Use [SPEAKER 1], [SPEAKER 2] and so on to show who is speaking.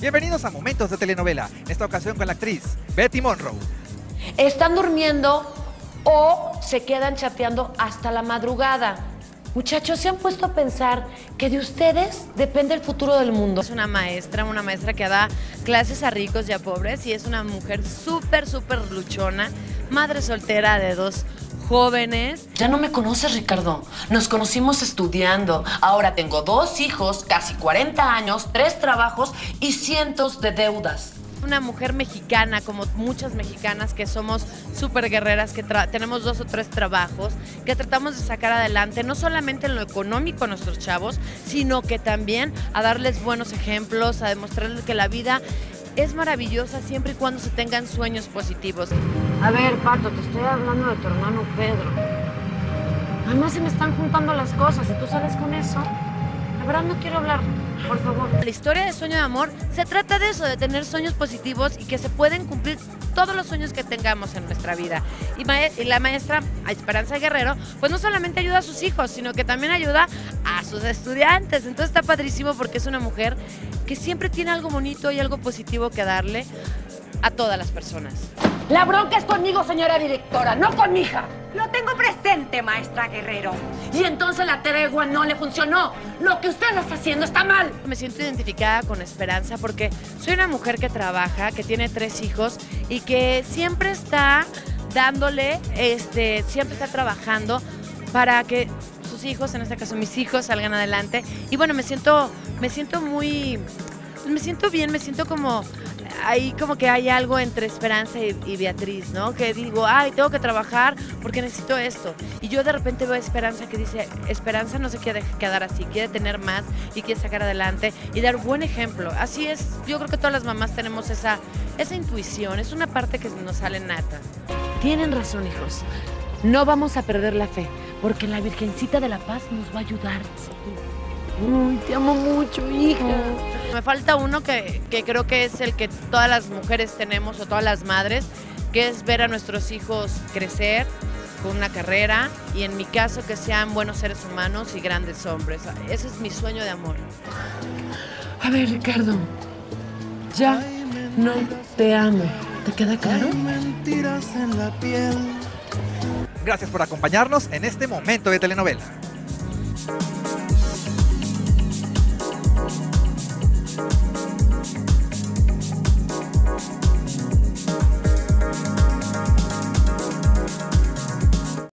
[SPEAKER 1] Bienvenidos a Momentos de Telenovela, en esta ocasión con la actriz Betty Monroe.
[SPEAKER 2] Están durmiendo o se quedan chateando hasta la madrugada. Muchachos, ¿se han puesto a pensar que de ustedes depende el futuro del mundo?
[SPEAKER 3] Es una maestra, una maestra que da clases a ricos y a pobres y es una mujer súper, súper luchona, madre soltera de dos jóvenes.
[SPEAKER 2] Ya no me conoces, Ricardo. Nos conocimos estudiando. Ahora tengo dos hijos, casi 40 años, tres trabajos y cientos de deudas.
[SPEAKER 3] Una mujer mexicana, como muchas mexicanas que somos súper guerreras, que tenemos dos o tres trabajos, que tratamos de sacar adelante, no solamente en lo económico a nuestros chavos, sino que también a darles buenos ejemplos, a demostrarles que la vida es maravillosa siempre y cuando se tengan sueños positivos.
[SPEAKER 2] A ver, Pato, te estoy hablando de tu hermano Pedro. Además se me están juntando las cosas y tú sales con eso. La verdad no quiero hablar, por favor.
[SPEAKER 3] La historia de Sueño de Amor se trata de eso, de tener sueños positivos y que se pueden cumplir todos los sueños que tengamos en nuestra vida. Y, la maestra Esperanza Guerrero, pues no solamente ayuda a sus hijos, sino que también ayuda a sus estudiantes. Entonces está padrísimo porque es una mujer que siempre tiene algo bonito y algo positivo que darle a todas las personas.
[SPEAKER 2] La bronca es conmigo, señora directora, no con mi hija.
[SPEAKER 4] Lo tengo presente, maestra Guerrero.
[SPEAKER 2] Y entonces la tregua no le funcionó. Lo que usted está haciendo está mal.
[SPEAKER 3] Me siento identificada con Esperanza porque soy una mujer que trabaja, que tiene tres hijos y que siempre está dándole, este, siempre está trabajando para que sus hijos, en este caso mis hijos, salgan adelante. Y bueno, me siento, me siento muy, me siento bien, me siento como ahí como que hay algo entre Esperanza y, Beatriz, ¿no? Que digo, ay, tengo que trabajar porque necesito esto. Y yo de repente veo a Esperanza que dice, Esperanza no se quiere quedar así, quiere tener más y quiere sacar adelante y dar buen ejemplo. Así es, yo creo que todas las mamás tenemos esa, esa intuición, es una parte que nos sale nata.
[SPEAKER 2] Tienen razón, hijos. No vamos a perder la fe, porque la Virgencita de la Paz nos va a ayudar. te amo mucho, hija.
[SPEAKER 3] Me falta uno que, que, creo que es el que todas las mujeres tenemos o todas las madres, que es ver a nuestros hijos crecer con una carrera y en mi caso que sean buenos seres humanos y grandes hombres. Ese es mi sueño de amor.
[SPEAKER 2] A ver, Ricardo, ya no te amo. ¿Te queda claro?
[SPEAKER 1] Gracias por acompañarnos en este momento de telenovela.